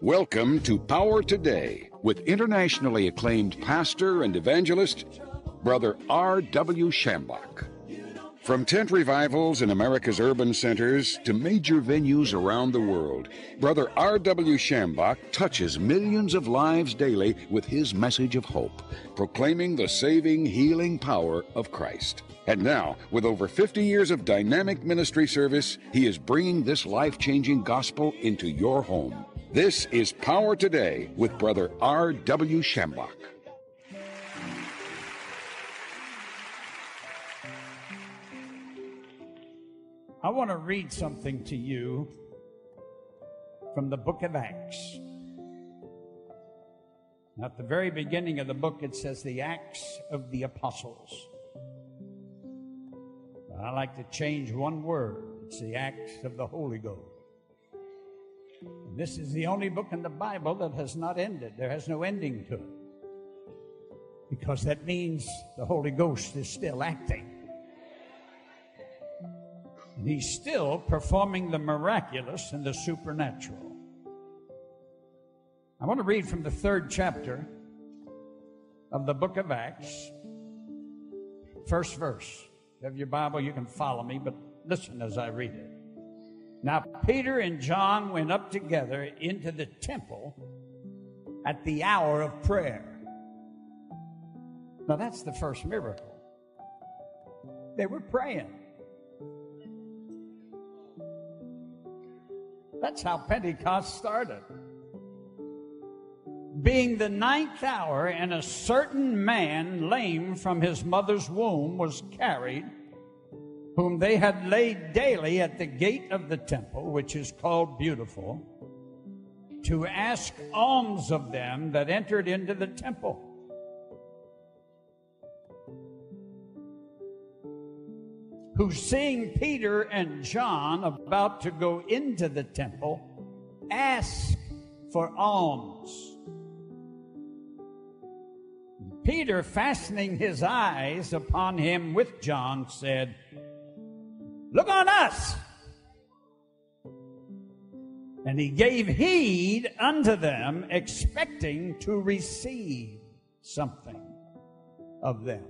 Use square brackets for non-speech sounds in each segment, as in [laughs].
Welcome to Power Today with internationally acclaimed pastor and evangelist, Brother R.W. Schambach. From tent revivals in America's urban centers to major venues around the world, Brother R.W. Schambach touches millions of lives daily with his message of hope, proclaiming the saving, healing power of Christ. And now, with over 50 years of dynamic ministry service, he is bringing this life changing gospel into your home. This is Power Today with Brother R.W. Schambach. I want to read something to you from the book of Acts. At the very beginning of the book, it says the Acts of the Apostles. I like to change one word. It's the Acts of the Holy Ghost. And this is the only book in the Bible that has not ended. There has no ending to it. Because that means the Holy Ghost is still acting. He's still performing the miraculous and the supernatural. I want to read from the third chapter of the book of Acts, first verse. Have your Bible, you can follow me, but listen as I read it. Now, Peter and John went up together into the temple at the hour of prayer. Now, that's the first miracle. They were praying. That's how Pentecost started. Being the ninth hour, and a certain man, lame from his mother's womb, was carried whom they had laid daily at the gate of the temple, which is called Beautiful, to ask alms of them that entered into the temple. Who, seeing Peter and John about to go into the temple, asked for alms. Peter, fastening his eyes upon him with John, said, Look on us. And he gave heed unto them, expecting to receive something of them.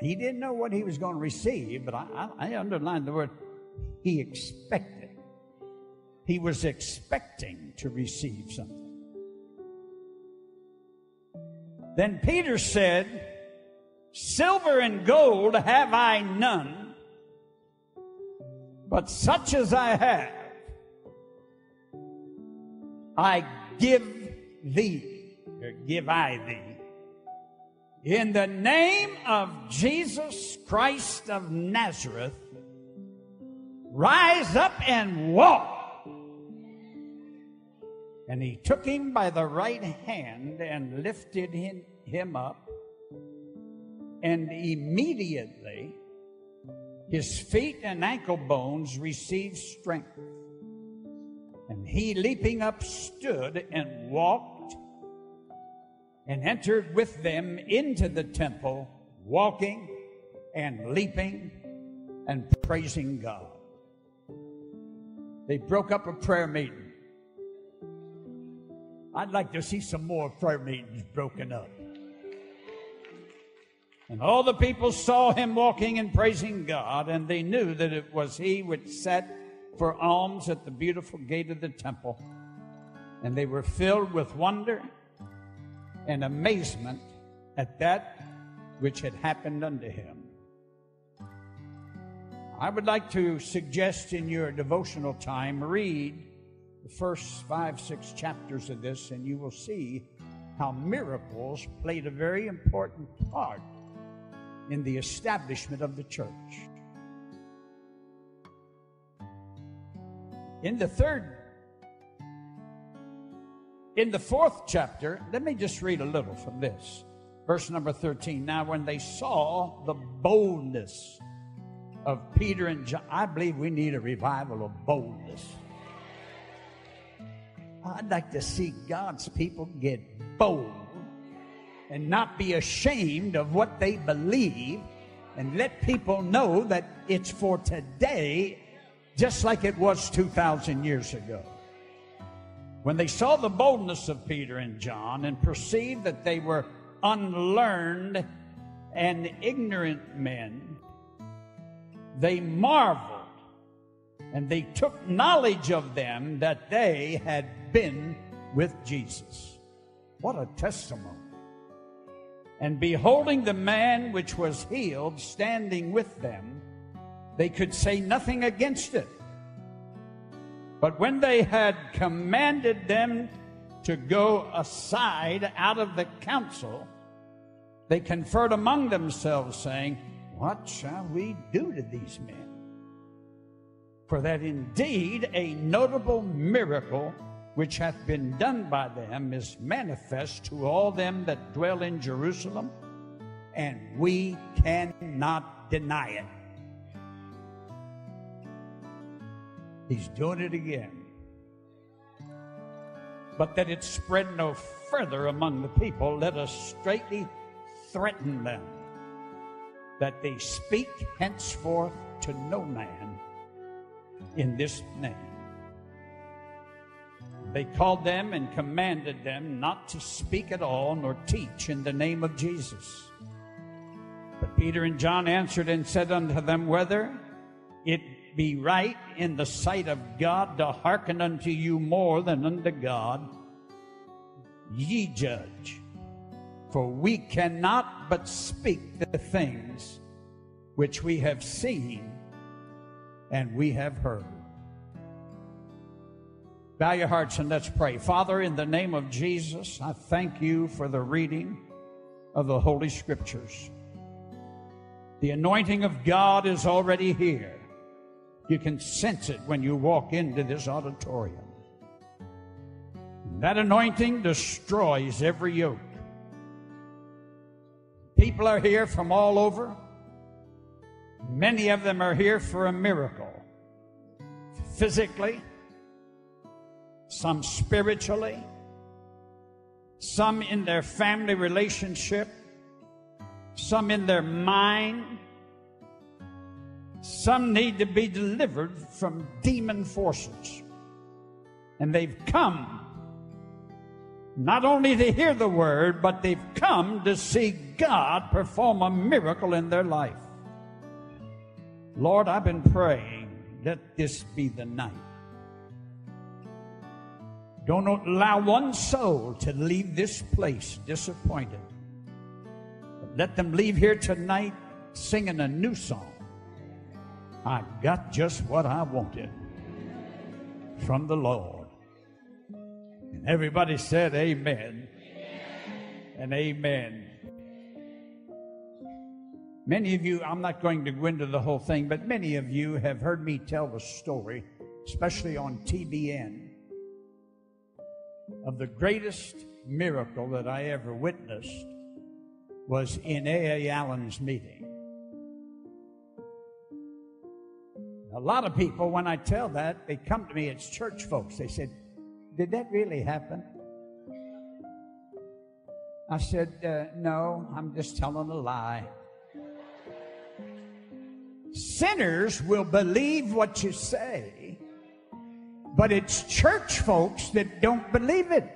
He didn't know what he was going to receive, but I, I, I underlined the word he expected. He was expecting to receive something. Then Peter said, Silver and gold have I none but such as I have, I give thee, or give I thee. In the name of Jesus Christ of Nazareth, rise up and walk. And he took him by the right hand and lifted him up. And immediately his feet and ankle bones received strength. And he, leaping up, stood and walked and entered with them into the temple, walking and leaping and praising God. They broke up a prayer meeting. I'd like to see some more prayer meetings broken up. And all the people saw him walking and praising God, and they knew that it was he which sat for alms at the beautiful gate of the temple. And they were filled with wonder and amazement at that which had happened unto him. I would like to suggest in your devotional time, read the first five, six chapters of this, and you will see how miracles played a very important part in the establishment of the church. In the third, in the fourth chapter, let me just read a little from this. Verse number 13. Now, when they saw the boldness of Peter and John, I believe we need a revival of boldness. I'd like to see God's people get bold and not be ashamed of what they believe and let people know that it's for today just like it was 2,000 years ago. When they saw the boldness of Peter and John and perceived that they were unlearned and ignorant men, they marveled and they took knowledge of them that they had been with Jesus. What a testimony. And beholding the man which was healed standing with them, they could say nothing against it. But when they had commanded them to go aside out of the council, they conferred among themselves, saying, What shall we do to these men? For that indeed a notable miracle which hath been done by them is manifest to all them that dwell in Jerusalem, and we cannot deny it. He's doing it again. But that it spread no further among the people, let us straightly threaten them that they speak henceforth to no man in this name. They called them and commanded them not to speak at all nor teach in the name of Jesus. But Peter and John answered and said unto them, Whether it be right in the sight of God to hearken unto you more than unto God, ye judge. For we cannot but speak the things which we have seen and we have heard. Bow your hearts and let's pray. Father, in the name of Jesus, I thank you for the reading of the Holy Scriptures. The anointing of God is already here. You can sense it when you walk into this auditorium. That anointing destroys every yoke. People are here from all over. Many of them are here for a miracle. Physically, some spiritually, some in their family relationship, some in their mind. Some need to be delivered from demon forces. And they've come not only to hear the word, but they've come to see God perform a miracle in their life. Lord, I've been praying, let this be the night don't allow one soul to leave this place disappointed. Let them leave here tonight singing a new song. I got just what I wanted from the Lord. And everybody said, Amen, amen. and amen. Many of you, I'm not going to go into the whole thing, but many of you have heard me tell the story, especially on TBN of the greatest miracle that I ever witnessed was in A.A. Allen's meeting. A lot of people, when I tell that, they come to me, it's church folks. They said, Did that really happen? I said, uh, No, I'm just telling a lie. Sinners will believe what you say but it's church folks that don't believe it.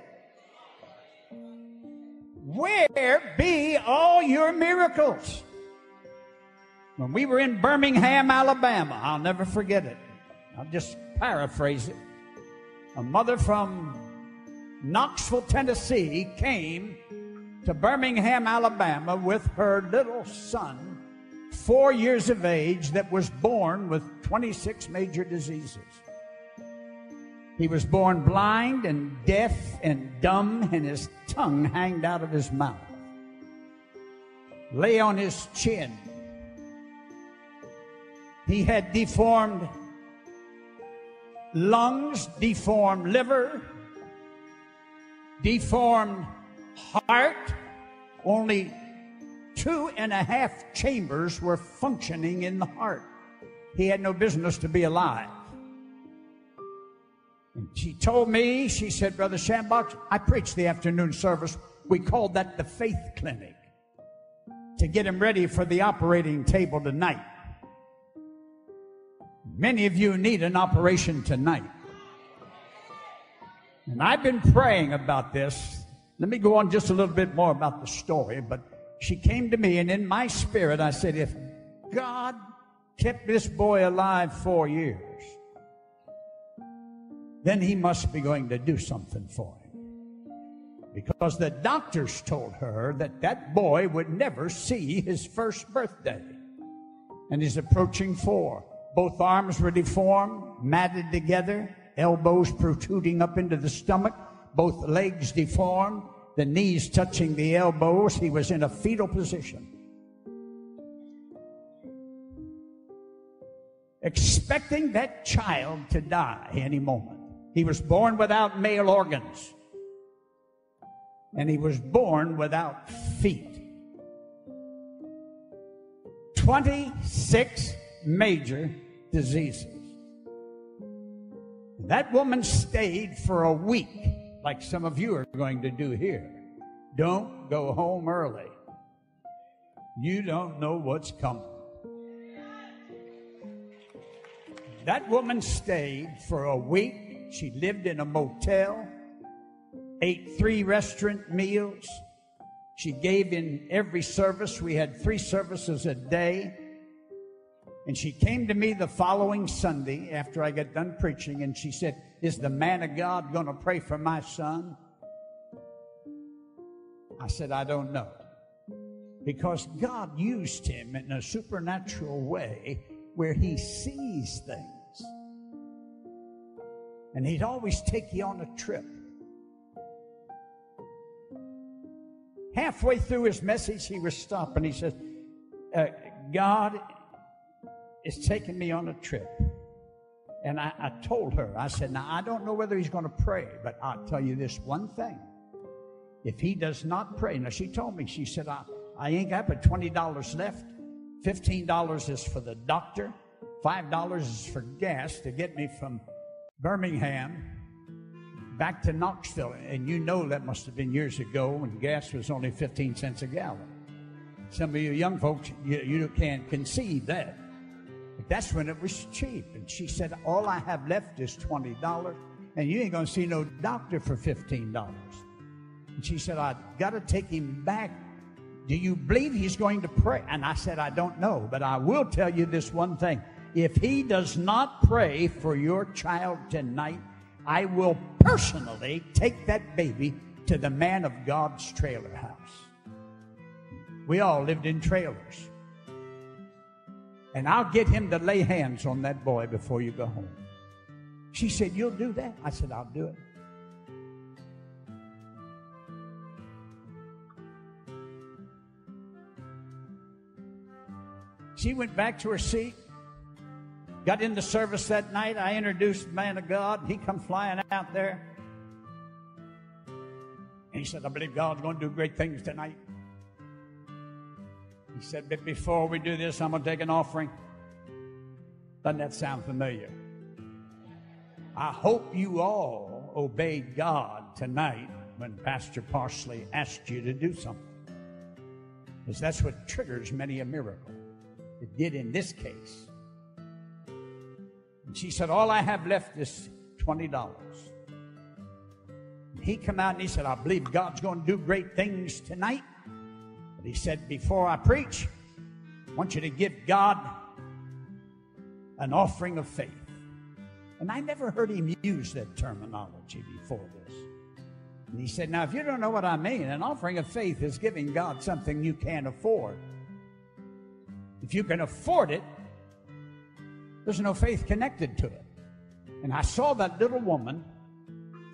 Where be all your miracles? When we were in Birmingham, Alabama, I'll never forget it. I'll just paraphrase it. A mother from Knoxville, Tennessee came to Birmingham, Alabama with her little son, four years of age, that was born with 26 major diseases. He was born blind and deaf and dumb, and his tongue hanged out of his mouth. Lay on his chin. He had deformed lungs, deformed liver, deformed heart. Only two and a half chambers were functioning in the heart. He had no business to be alive. And she told me, she said, Brother Schambach, I preached the afternoon service. We called that the faith clinic to get him ready for the operating table tonight. Many of you need an operation tonight. And I've been praying about this. Let me go on just a little bit more about the story, but she came to me, and in my spirit, I said, If God kept this boy alive four years, then he must be going to do something for him. Because the doctors told her that that boy would never see his first birthday. And he's approaching four. Both arms were deformed, matted together, elbows protruding up into the stomach, both legs deformed, the knees touching the elbows. He was in a fetal position. Expecting that child to die any moment. He was born without male organs. And he was born without feet. 26 major diseases. That woman stayed for a week, like some of you are going to do here. Don't go home early. You don't know what's coming. That woman stayed for a week. She lived in a motel, ate three restaurant meals. She gave in every service. We had three services a day. And she came to me the following Sunday after I got done preaching, and she said, Is the man of God going to pray for my son? I said, I don't know. Because God used him in a supernatural way where he sees things. And he'd always take you on a trip. Halfway through his message, he was stopped and he said, uh, God is taking me on a trip. And I, I, told her, I said, Now, I don't know whether he's going to pray, but I'll tell you this one thing. If he does not pray, now she told me, she said, I, I ain't got but $20 left. $15 is for the doctor, $5 is for gas to get me from Birmingham back to Knoxville. And you know that must have been years ago when gas was only 15 cents a gallon. Some of you young folks, you, you can't conceive that. That's when it was cheap. And she said, All I have left is $20, and you ain't going to see no doctor for $15. And she said, I got to take him back. Do you believe he's going to pray? And I said, I don't know, but I will tell you this one thing. If he does not pray for your child tonight, I will personally take that baby to the man of God's trailer house. We all lived in trailers. And I'll get him to lay hands on that boy before you go home. She said, You'll do that? I said, I'll do it. She went back to her seat, got into service that night. I introduced man of God. He come flying out there. And he said, I believe God's going to do great things tonight. He said, But before we do this, I'm going to take an offering. Doesn't that sound familiar? I hope you all obeyed God tonight when Pastor Parsley asked you to do something. Because that's what triggers many a miracle. It did in this case. And she said, All I have left is $20. And he come out and he said, I believe God's going to do great things tonight. But he said, Before I preach, I want you to give God an offering of faith. And I never heard him use that terminology before this. And he said, Now, if you don't know what I mean, an offering of faith is giving God something you can't afford. If you can afford it, there's no faith connected to it. And I saw that little woman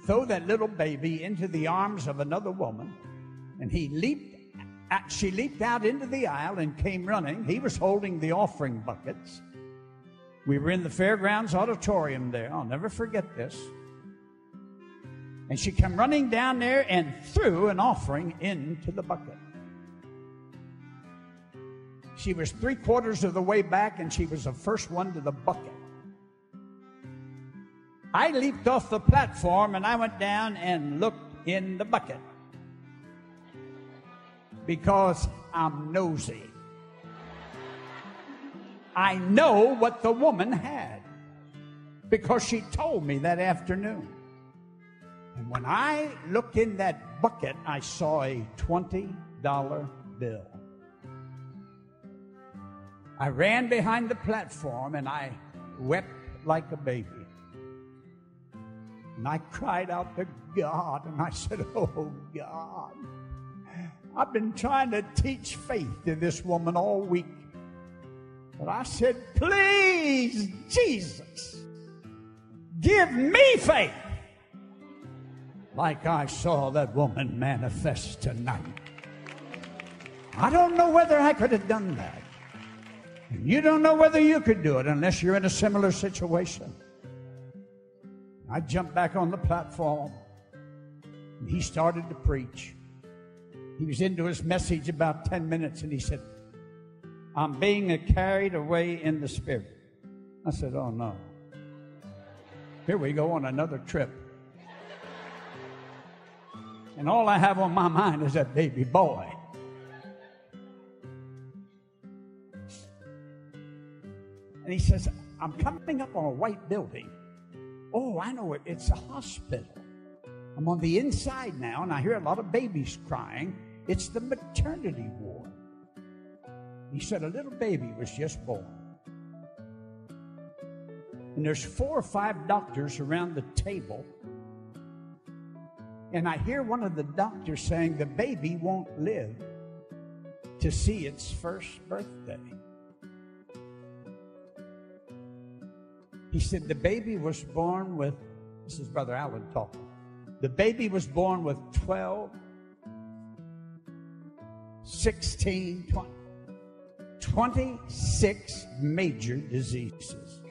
throw that little baby into the arms of another woman, and he leaped she leaped out into the aisle and came running. He was holding the offering buckets. We were in the fairgrounds auditorium there. I'll never forget this. And she came running down there and threw an offering into the bucket. She was three quarters of the way back and she was the first one to the bucket. I leaped off the platform and I went down and looked in the bucket because I'm nosy. I know what the woman had because she told me that afternoon. And When I looked in that bucket, I saw a $20 bill. I ran behind the platform and I wept like a baby. And I cried out to God and I said, Oh God, I've been trying to teach faith to this woman all week. But I said, Please, Jesus, give me faith like I saw that woman manifest tonight. I don't know whether I could have done that. And you don't know whether you could do it unless you're in a similar situation. I jumped back on the platform. And he started to preach. He was into his message about 10 minutes and he said, I'm being carried away in the spirit. I said, Oh no. Here we go on another trip. And all I have on my mind is that baby boy. And he says, I'm coming up on a white building. Oh, I know it. It's a hospital. I'm on the inside now, and I hear a lot of babies crying. It's the maternity ward. He said a little baby was just born. And there's four or five doctors around the table. And I hear one of the doctors saying the baby won't live to see its first birthday. He said the baby was born with, this is Brother Allen talking. The baby was born with 12, 16, 20, 26 major diseases.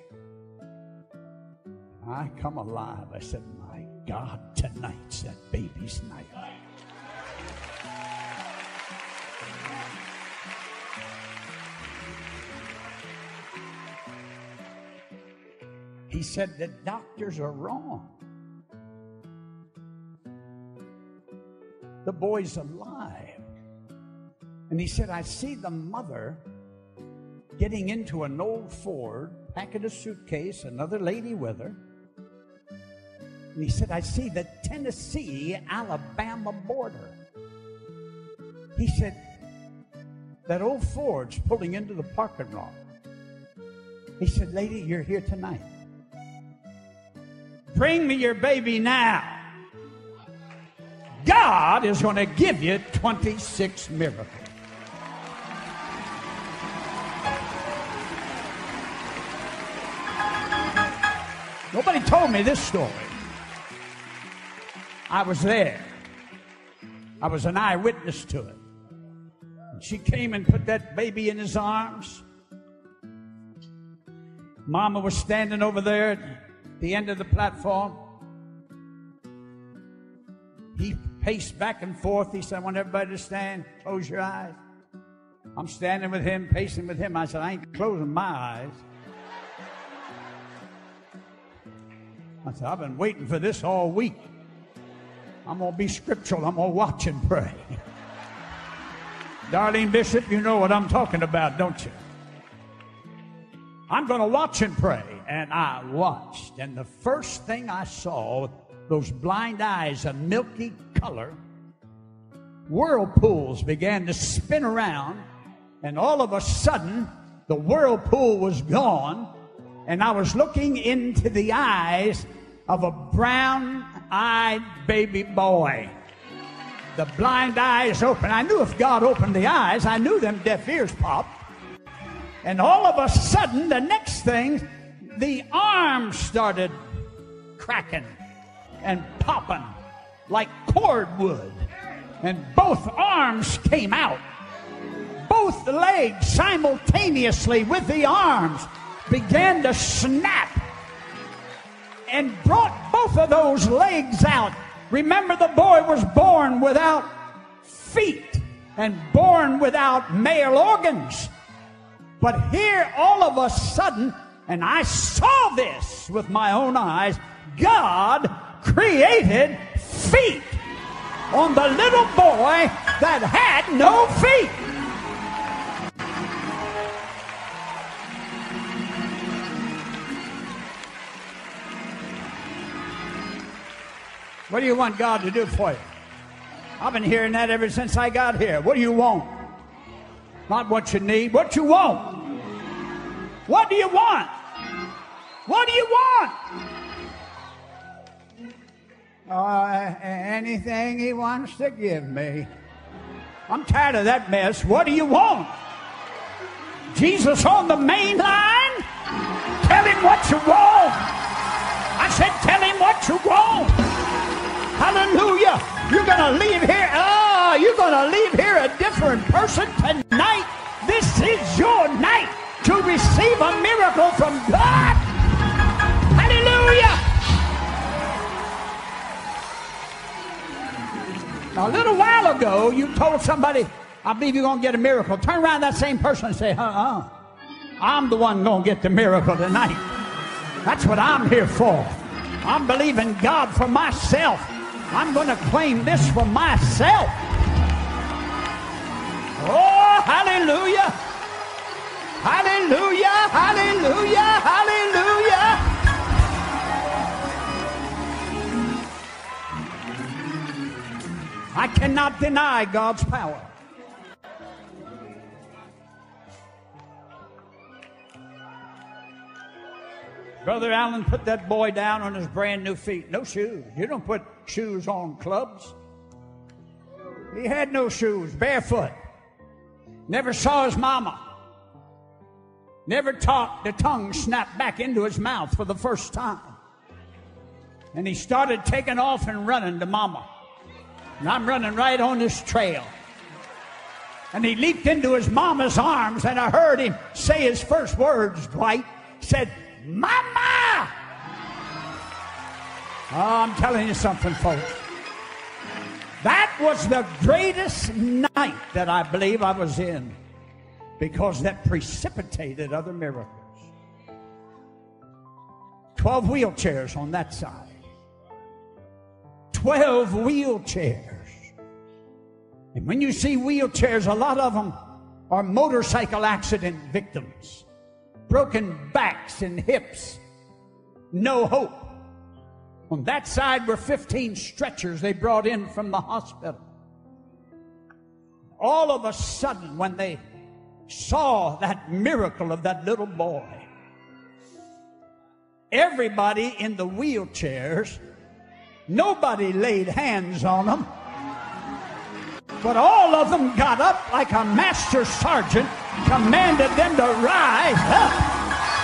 I come alive. I said, My God, tonight's that baby's night. He said, The doctors are wrong. The boy's alive. And he said, I see the mother getting into an old Ford, packing a suitcase, another lady with her. And he said, I see the Tennessee Alabama border. He said, that old Ford's pulling into the parking lot. He said, Lady, you're here tonight. Bring me your baby now. God is going to give you 26 miracles. Nobody told me this story. I was there. I was an eyewitness to it. And she came and put that baby in his arms. Mama was standing over there at the end of the platform. He paced back and forth. He said, I want everybody to stand. Close your eyes. I'm standing with him, pacing with him. I said, I ain't closing my eyes. I said, I've been waiting for this all week. I'm going to be scriptural. I'm going to watch and pray. [laughs] Darlene Bishop, you know what I'm talking about, don't you? I'm going to watch and pray. And I watched. And the first thing I saw, those blind eyes, a milky color, whirlpools began to spin around. And all of a sudden, the whirlpool was gone. And I was looking into the eyes of a brown eyed baby boy. The blind eyes open. I knew if God opened the eyes, I knew them deaf ears popped. And all of a sudden, the next thing, the arms started cracking and popping like cordwood. And both arms came out. Both legs simultaneously with the arms began to snap and brought both of those legs out. Remember, the boy was born without feet and born without male organs. But here, all of a sudden, and I saw this with my own eyes, God created feet on the little boy that had no feet. What do you want God to do for you? I've been hearing that ever since I got here. What do you want? Not what you need, what you want. What do you want? What do you want? Uh, anything he wants to give me. I'm tired of that mess. What do you want? Jesus on the main line? Tell him what you want. I said, tell him what you want. Hallelujah. You're going to leave here. Ah, oh, you're going to leave here a different person tonight. This is your night to receive a miracle from God. Hallelujah. A little while ago, you told somebody, I believe you're going to get a miracle. Turn around that same person and say, uh uh I'm the one going to get the miracle tonight. That's what I'm here for. I'm believing God for myself. I'm going to claim this for myself. Oh, hallelujah. Hallelujah, hallelujah, hallelujah. I cannot deny God's power. Brother Allen put that boy down on his brand new feet. No shoes. You don't put shoes on clubs. He had no shoes, barefoot. Never saw his mama. Never taught the tongue snapped back into his mouth for the first time. And he started taking off and running to mama. And I'm running right on this trail. And he leaped into his mama's arms, and I heard him say his first words, Dwight. Said, Mama! Oh, I'm telling you something, folks. That was the greatest night that I believe I was in because that precipitated other miracles. 12 wheelchairs on that side. 12 wheelchairs. And when you see wheelchairs, a lot of them are motorcycle accident victims, broken backs and hips, no hope. On that side were 15 stretchers they brought in from the hospital. All of a sudden, when they saw that miracle of that little boy. Everybody in the wheelchairs, nobody laid hands on them, but all of them got up like a master sergeant commanded them to rise up.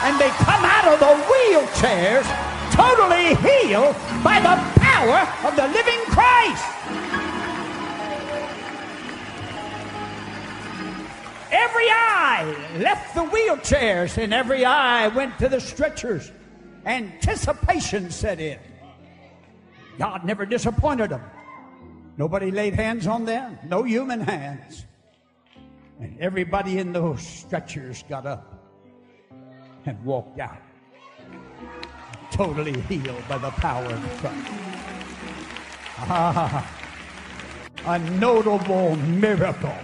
And they come out of the wheelchairs totally healed by the power of the living Christ. Every eye left the wheelchairs and every eye went to the stretchers. Anticipation set in. God never disappointed them. Nobody laid hands on them, no human hands. And everybody in those stretchers got up and walked out. Totally healed by the power of Christ. Ah, a notable miracle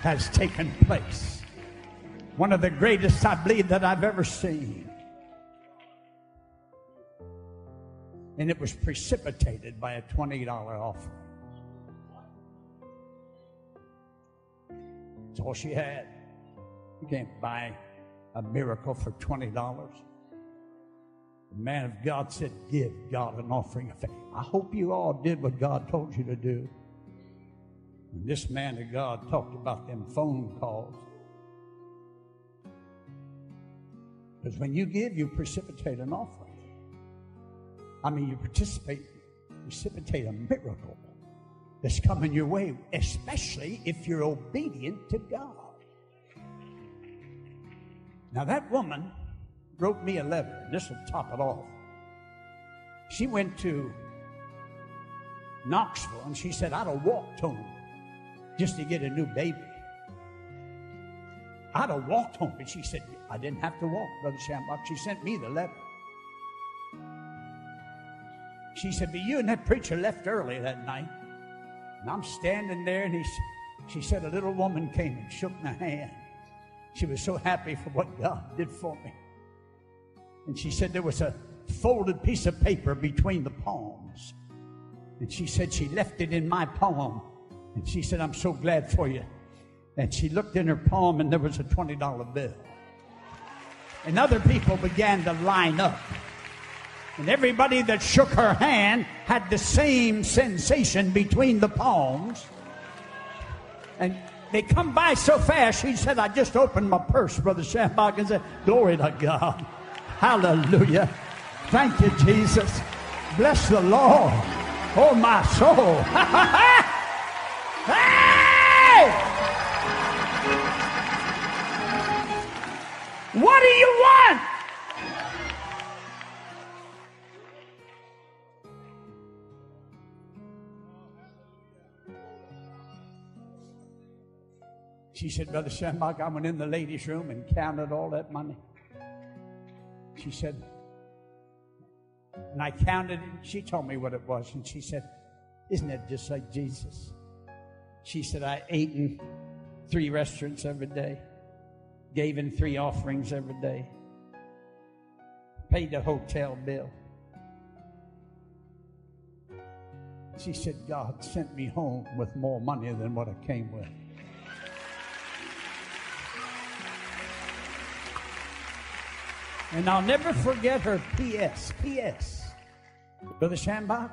has taken place. One of the greatest, I believe, that I've ever seen. And it was precipitated by a $20 offering. That's all she had. You can't buy a miracle for $20. The man of God said, Give God an offering of faith. I hope you all did what God told you to do. And this man of God talked about them phone calls. Because when you give, you precipitate an offering. I mean, you participate, precipitate a miracle that's coming your way, especially if you're obedient to God. Now, that woman wrote me a letter, and this will top it off. She went to Knoxville and she said, I'd have walked home just to get a new baby. I'd have walked home, And she said, I didn't have to walk, Brother Schambach. She sent me the letter. She said, But you and that preacher left early that night. And I'm standing there, and he, she said, A little woman came and shook my hand. She was so happy for what God did for me. And she said there was a folded piece of paper between the palms. And she said she left it in my poem. And she said, I'm so glad for you. And she looked in her palm and there was a $20 bill. And other people began to line up. And everybody that shook her hand had the same sensation between the palms. And they come by so fast, she said, I just opened my purse, Brother Schambach, and said, Glory to God. Hallelujah. Thank you, Jesus. Bless the Lord. Oh, my soul. [laughs] hey! What do you want? She said, Brother Schambach, I went in the ladies' room and counted all that money. She said, and I counted it. She told me what it was. And she said, Isn't that just like Jesus? She said, I ate in three restaurants every day, gave in three offerings every day, paid the hotel bill. She said, God sent me home with more money than what I came with. And I'll never forget her P.S. P.S. Brother Schambach,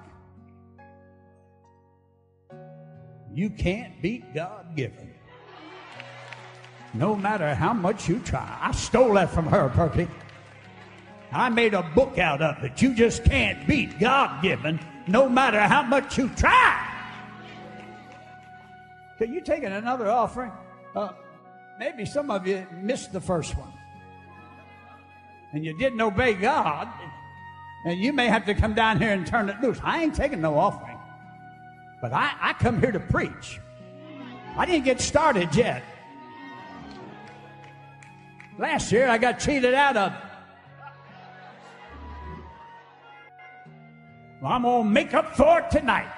you can't beat God given. No matter how much you try. I stole that from her, Perky. I made a book out of it. You just can't beat God given no matter how much you try. Can you take another offering? Uh, maybe some of you missed the first one and you didn't obey God, and you may have to come down here and turn it loose. I ain't taking no offering, but I, I come here to preach. I didn't get started yet. Last year I got cheated out of. Well, I'm going to make up for it tonight.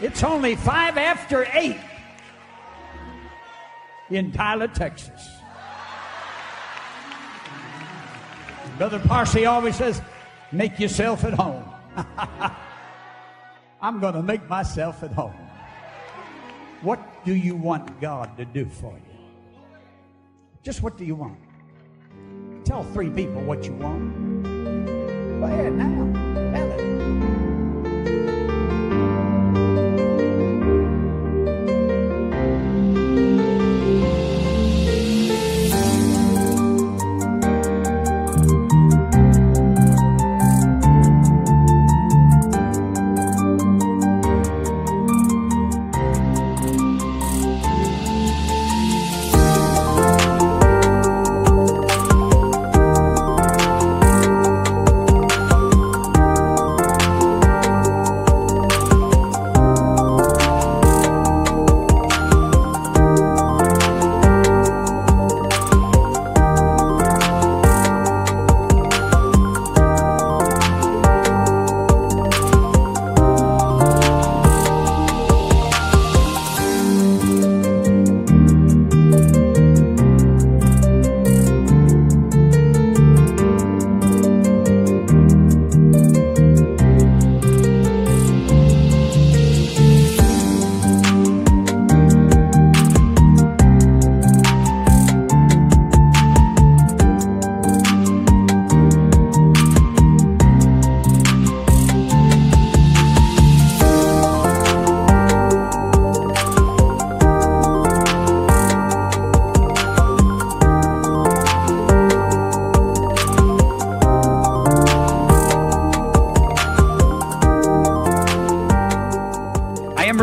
It's only five after eight in Tyler, Texas. Brother Parsley always says, make yourself at home. [laughs] I'm going to make myself at home. What do you want God to do for you? Just what do you want? Tell three people what you want. Go ahead now.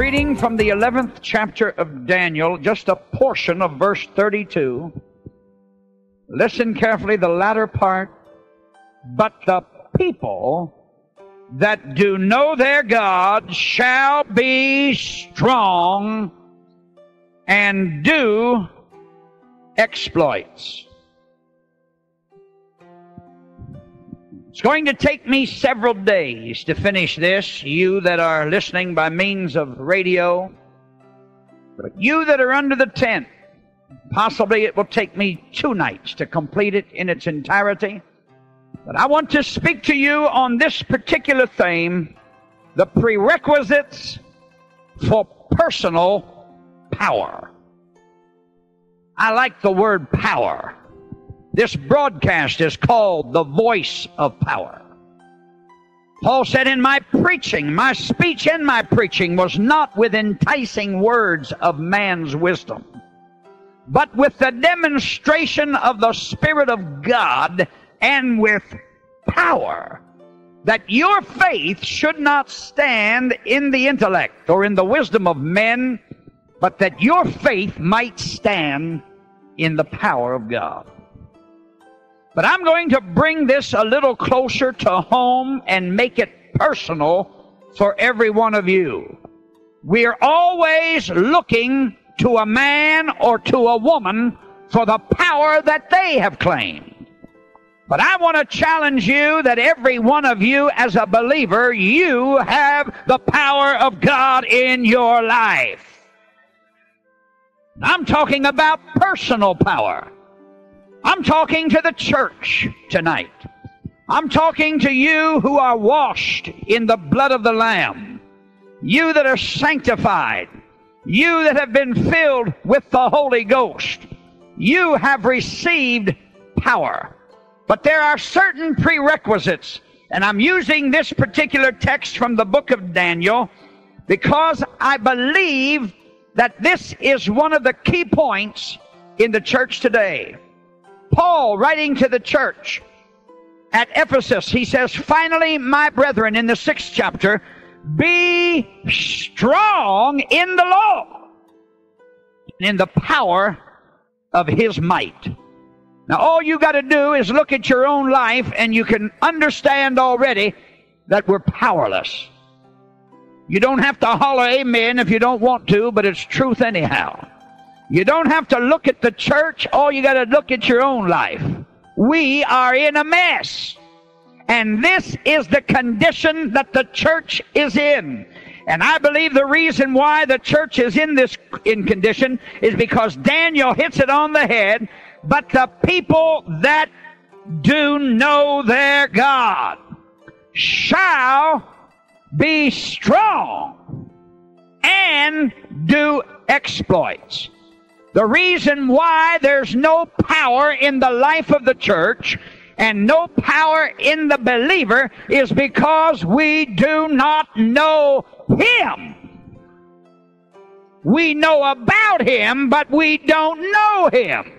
Reading from the 11th chapter of Daniel, just a portion of verse 32. Listen carefully, the latter part. But the people that do know their God shall be strong and do exploits. It's going to take me several days to finish this, you that are listening by means of radio. But you that are under the tent, possibly it will take me two nights to complete it in its entirety. But I want to speak to you on this particular theme the prerequisites for personal power. I like the word power. This broadcast is called the voice of power. Paul said, In my preaching, my speech and my preaching was not with enticing words of man's wisdom, but with the demonstration of the Spirit of God and with power, that your faith should not stand in the intellect or in the wisdom of men, but that your faith might stand in the power of God. But I'm going to bring this a little closer to home and make it personal for every one of you. We're always looking to a man or to a woman for the power that they have claimed. But I want to challenge you that every one of you as a believer, you have the power of God in your life. I'm talking about personal power. I'm talking to the church tonight. I'm talking to you who are washed in the blood of the Lamb. You that are sanctified. You that have been filled with the Holy Ghost. You have received power. But there are certain prerequisites. And I'm using this particular text from the book of Daniel because I believe that this is one of the key points in the church today. Paul, writing to the church at Ephesus, he says, Finally, my brethren, in the sixth chapter, be strong in the law and in the power of his might. Now, all you got to do is look at your own life, and you can understand already that we're powerless. You don't have to holler amen if you don't want to, but it's truth anyhow. You don't have to look at the church, all you got to look at your own life. We are in a mess. And this is the condition that the church is in. And I believe the reason why the church is in this in condition is because Daniel hits it on the head. But the people that do know their God shall be strong and do exploits. The reason why there's no power in the life of the church and no power in the believer is because we do not know Him. We know about Him, but we don't know Him.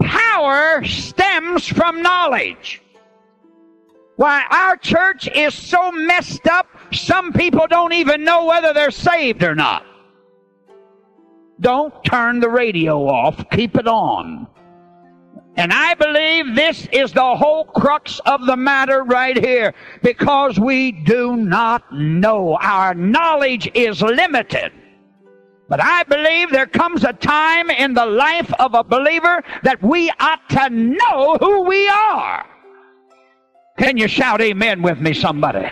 Power stems from knowledge. Why, our church is so messed up, some people don't even know whether they're saved or not. Don't turn the radio off. Keep it on. And I believe this is the whole crux of the matter right here because we do not know. Our knowledge is limited. But I believe there comes a time in the life of a believer that we ought to know who we are. Can you shout amen with me, somebody?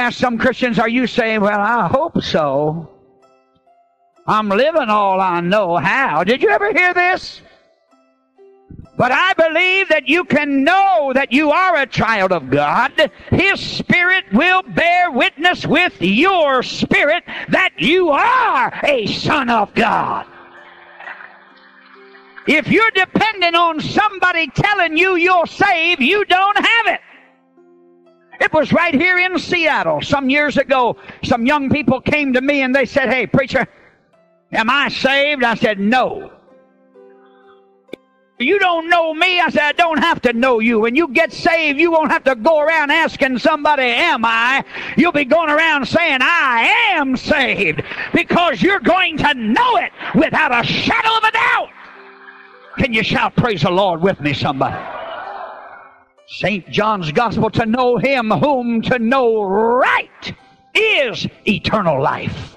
Ask some Christians, are you saying, well, I hope so? I'm living all I know how. Did you ever hear this? But I believe that you can know that you are a child of God. His Spirit will bear witness with your spirit that you are a son of God. If you're dependent on somebody telling you you're saved, you don't have it. It was right here in Seattle some years ago. Some young people came to me and they said, Hey, preacher, Am I saved? I said, No. You don't know me. I said, I don't have to know you. When you get saved, you won't have to go around asking somebody, Am I? You'll be going around saying, I am saved because you're going to know it without a shadow of a doubt. Can you shout, Praise the Lord with me, somebody? St. John's Gospel to know him whom to know right is eternal life.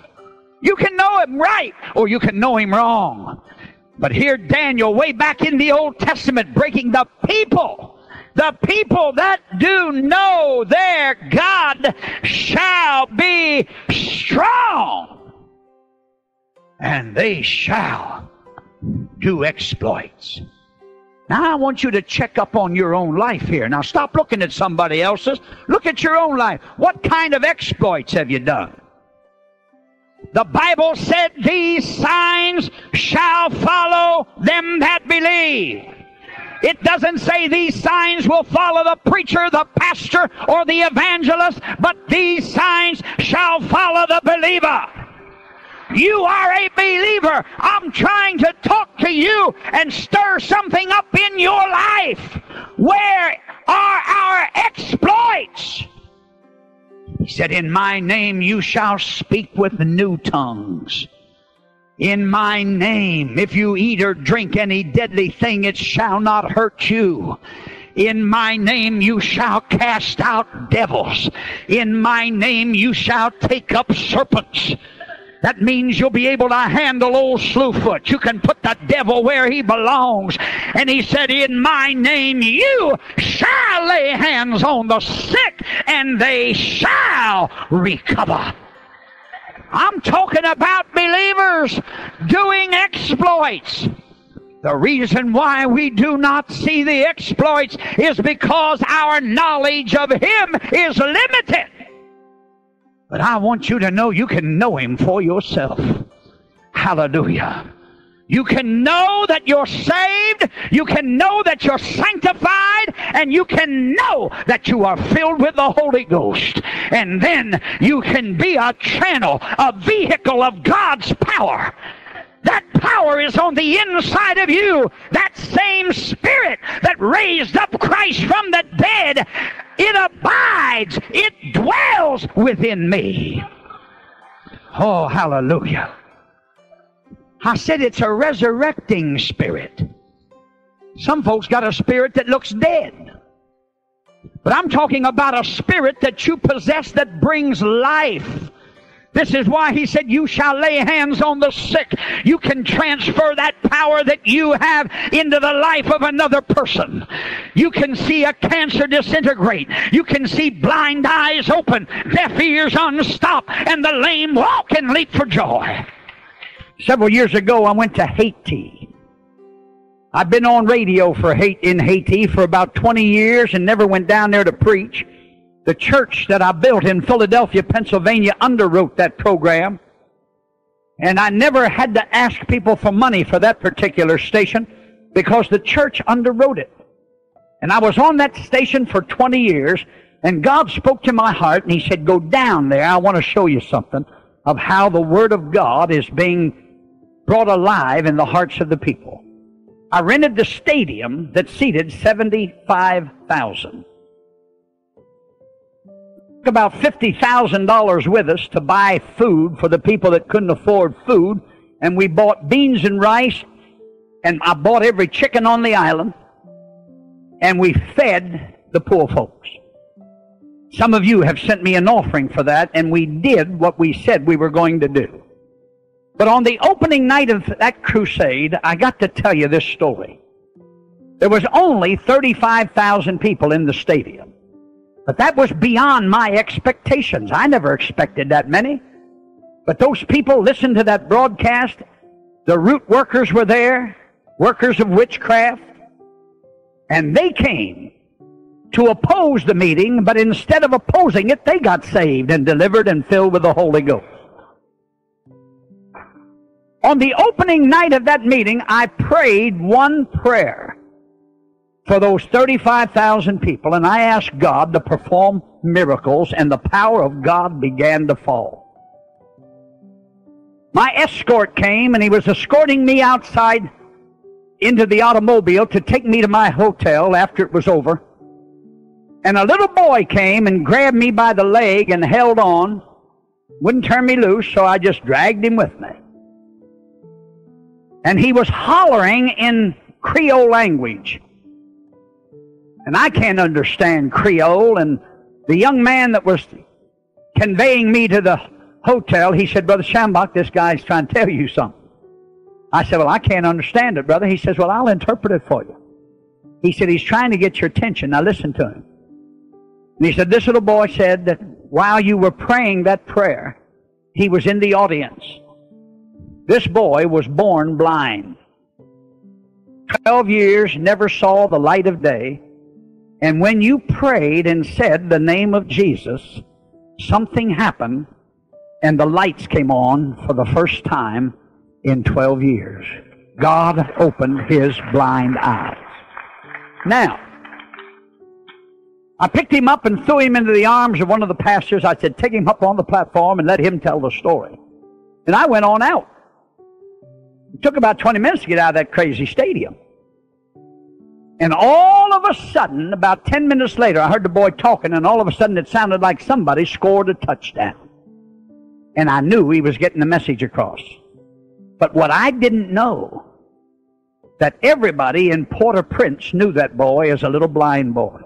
You can know him right or you can know him wrong. But here Daniel, way back in the Old Testament, breaking the people. The people that do know their God shall be strong. And they shall do exploits. Now I want you to check up on your own life here. Now stop looking at somebody else's. Look at your own life. What kind of exploits have you done? The Bible said these signs shall follow them that believe. It doesn't say these signs will follow the preacher, the pastor, or the evangelist, but these signs shall follow the believer. You are a believer. I'm trying to talk to you and stir something up in your life. Where are our exploits? He said, In my name you shall speak with new tongues. In my name, if you eat or drink any deadly thing, it shall not hurt you. In my name you shall cast out devils. In my name you shall take up serpents. That means you'll be able to handle old Slewfoot. You can put the devil where he belongs. And he said, In my name you shall lay hands on the sick and they shall recover. I'm talking about believers doing exploits. The reason why we do not see the exploits is because our knowledge of Him is limited. But I want you to know you can know Him for yourself. Hallelujah. You can know that you're saved. You can know that you're sanctified. And you can know that you are filled with the Holy Ghost. And then you can be a channel, a vehicle of God's power. That power is on the inside of you. That same spirit that raised up Christ from the dead, it abides, it dwells within me. Oh, hallelujah. I said it's a resurrecting spirit. Some folks got a spirit that looks dead. But I'm talking about a spirit that you possess that brings life. This is why he said, You shall lay hands on the sick. You can transfer that power that you have into the life of another person. You can see a cancer disintegrate. You can see blind eyes open, deaf ears unstop, and the lame walk and leap for joy. Several years ago, I went to Haiti. I've been on radio for in Haiti for about 20 years and never went down there to preach. The church that I built in Philadelphia, Pennsylvania underwrote that program. And I never had to ask people for money for that particular station because the church underwrote it. And I was on that station for 20 years and God spoke to my heart and He said, Go down there. I want to show you something of how the Word of God is being brought alive in the hearts of the people. I rented the stadium that seated 75,000. About $50,000 with us to buy food for the people that couldn't afford food. And we bought beans and rice. And I bought every chicken on the island. And we fed the poor folks. Some of you have sent me an offering for that. And we did what we said we were going to do. But on the opening night of that crusade, I got to tell you this story. There was only 35,000 people in the stadium. But that was beyond my expectations. I never expected that many. But those people listened to that broadcast. The root workers were there, workers of witchcraft. And they came to oppose the meeting, but instead of opposing it, they got saved and delivered and filled with the Holy Ghost. On the opening night of that meeting, I prayed one prayer for those 35,000 people, and I asked God to perform miracles, and the power of God began to fall. My escort came, and he was escorting me outside into the automobile to take me to my hotel after it was over. And a little boy came and grabbed me by the leg and held on, wouldn't turn me loose, so I just dragged him with me and he was hollering in Creole language. And I can't understand Creole. And the young man that was conveying me to the hotel, he said, Brother Schambach, this guy's trying to tell you something. I said, Well, I can't understand it, brother. He says, Well, I'll interpret it for you. He said, He's trying to get your attention. Now listen to him. And he said, This little boy said that while you were praying that prayer, he was in the audience. This boy was born blind. 12 years, never saw the light of day. And when you prayed and said the name of Jesus, something happened and the lights came on for the first time in 12 years. God opened his blind eyes. Now, I picked him up and threw him into the arms of one of the pastors. I said, Take him up on the platform and let him tell the story. And I went on out. It took about 20 minutes to get out of that crazy stadium. And all of a sudden, about 10 minutes later, I heard the boy talking, and all of a sudden it sounded like somebody scored a touchdown. And I knew he was getting the message across. But what I didn't know, that everybody in Port-au-Prince knew that boy as a little blind boy.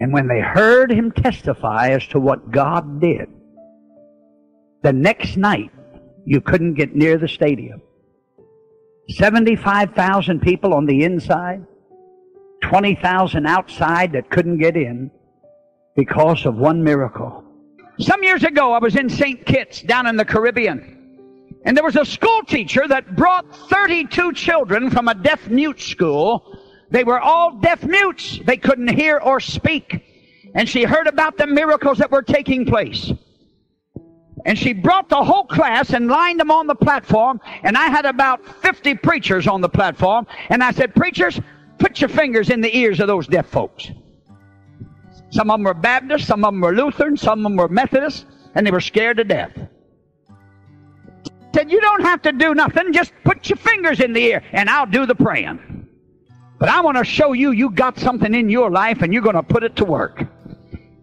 And when they heard him testify as to what God did, the next night you couldn't get near the stadium. 75,000 people on the inside, 20,000 outside that couldn't get in because of one miracle. Some years ago, I was in St. Kitts down in the Caribbean. And there was a school teacher that brought 32 children from a deaf mute school they were all deaf mutes. They couldn't hear or speak. And she heard about the miracles that were taking place. And she brought the whole class and lined them on the platform. And I had about 50 preachers on the platform. And I said, Preachers, put your fingers in the ears of those deaf folks. Some of them were Baptists, some of them were Lutheran, some of them were Methodists, and they were scared to death. Said, You don't have to do nothing, just put your fingers in the ear, and I'll do the praying. But I want to show you you got something in your life and you're going to put it to work.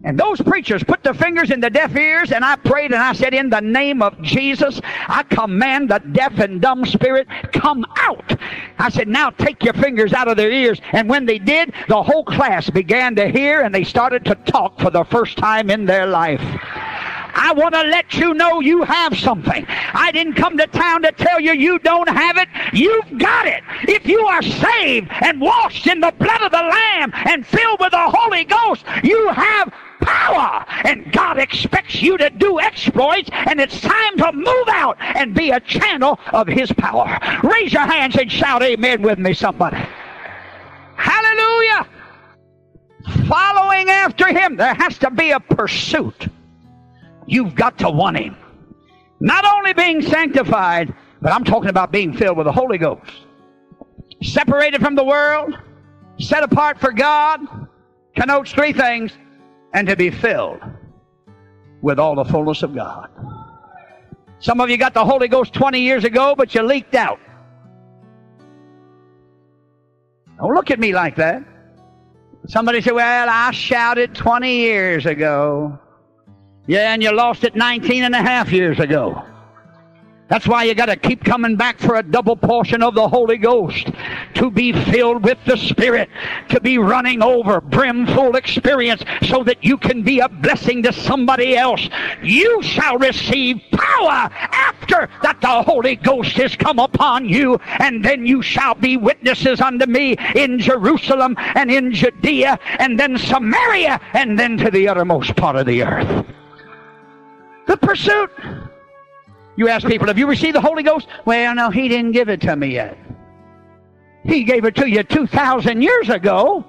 And those preachers put their fingers in the deaf ears, and I prayed and I said, In the name of Jesus, I command the deaf and dumb spirit, come out. I said, Now take your fingers out of their ears. And when they did, the whole class began to hear and they started to talk for the first time in their life. I want to let you know you have something. I didn't come to town to tell you you don't have it. You've got it. If you are saved and washed in the blood of the Lamb and filled with the Holy Ghost, you have power. And God expects you to do exploits, and it's time to move out and be a channel of His power. Raise your hands and shout amen with me, somebody. Hallelujah. Following after Him, there has to be a pursuit. You've got to want Him. Not only being sanctified, but I'm talking about being filled with the Holy Ghost. Separated from the world, set apart for God, connotes three things, and to be filled with all the fullness of God. Some of you got the Holy Ghost 20 years ago, but you leaked out. Don't look at me like that. Somebody said, Well, I shouted 20 years ago. Yeah, and you lost it 19 and a half years ago. That's why you got to keep coming back for a double portion of the Holy Ghost to be filled with the Spirit, to be running over, brimful experience, so that you can be a blessing to somebody else. You shall receive power after that the Holy Ghost has come upon you, and then you shall be witnesses unto me in Jerusalem and in Judea and then Samaria and then to the uttermost part of the earth. The pursuit. You ask people, have you received the Holy Ghost? Well, no, he didn't give it to me yet. He gave it to you 2,000 years ago.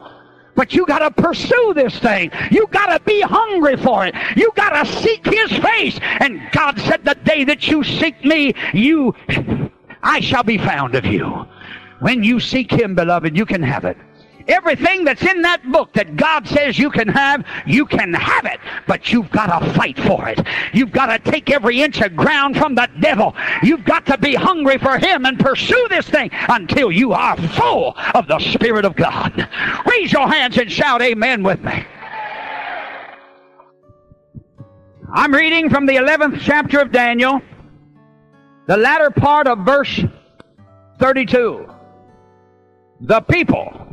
But you got to pursue this thing. You got to be hungry for it. You got to seek his face. And God said, the day that you seek me, you, I shall be found of you. When you seek him, beloved, you can have it. Everything that's in that book that God says you can have, you can have it, but you've got to fight for it. You've got to take every inch of ground from the devil. You've got to be hungry for him and pursue this thing until you are full of the Spirit of God. Raise your hands and shout amen with me. I'm reading from the 11th chapter of Daniel, the latter part of verse 32. The people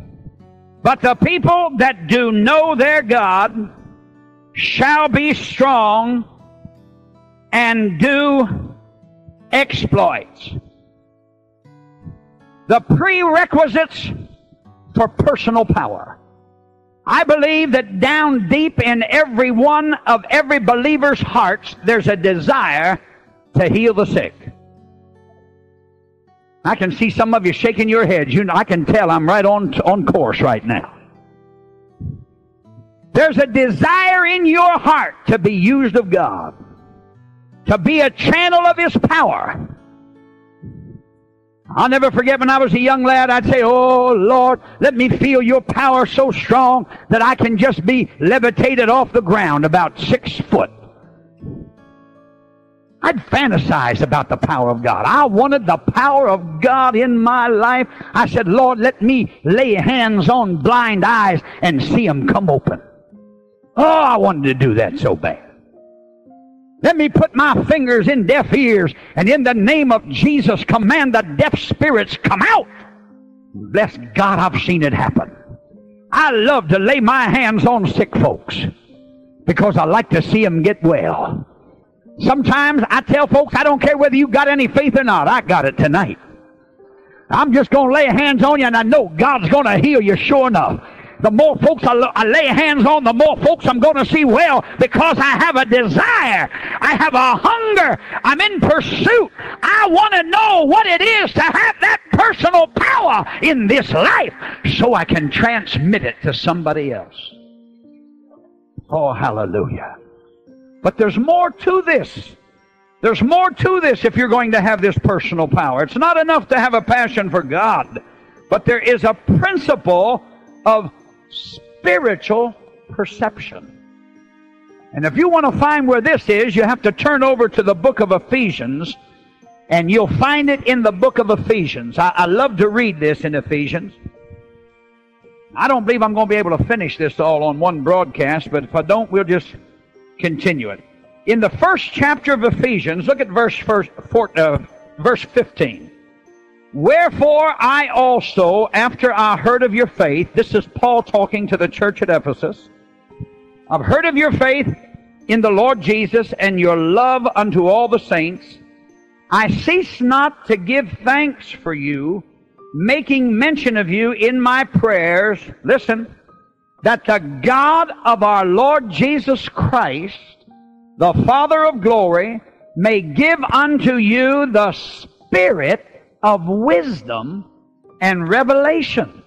but the people that do know their God shall be strong and do exploits. The prerequisites for personal power. I believe that down deep in every one of every believer's hearts, there's a desire to heal the sick. I can see some of you shaking your heads. You know, I can tell I'm right on, on course right now. There's a desire in your heart to be used of God, to be a channel of His power. I'll never forget when I was a young lad, I'd say, Oh Lord, let me feel your power so strong that I can just be levitated off the ground about six foot. I'd fantasize about the power of God. I wanted the power of God in my life. I said, Lord, let me lay hands on blind eyes and see them come open. Oh, I wanted to do that so bad. Let me put my fingers in deaf ears and in the name of Jesus command the deaf spirits come out. Bless God, I've seen it happen. I love to lay my hands on sick folks because I like to see them get well. Sometimes I tell folks, I don't care whether you've got any faith or not, I got it tonight. I'm just going to lay hands on you and I know God's going to heal you sure enough the more folks I, I lay hands on, the more folks I'm going to see well because I have a desire. I have a hunger. I'm in pursuit. I want to know what it is to have that personal power in this life so I can transmit it to somebody else. Oh, hallelujah. But there's more to this. There's more to this if you're going to have this personal power. It's not enough to have a passion for God, but there is a principle of spiritual perception. And if you want to find where this is, you have to turn over to the book of Ephesians, and you'll find it in the book of Ephesians. I, I love to read this in Ephesians. I don't believe I'm going to be able to finish this all on one broadcast, but if I don't, we'll just continue it. In the first chapter of Ephesians, look at verse, first, four, uh, verse 15. Wherefore I also, after I heard of your faith, this is Paul talking to the church at Ephesus, I've heard of your faith in the Lord Jesus and your love unto all the saints. I cease not to give thanks for you, making mention of you in my prayers. Listen, that the God of our Lord Jesus Christ, the Father of glory, may give unto you the Spirit of wisdom and revelation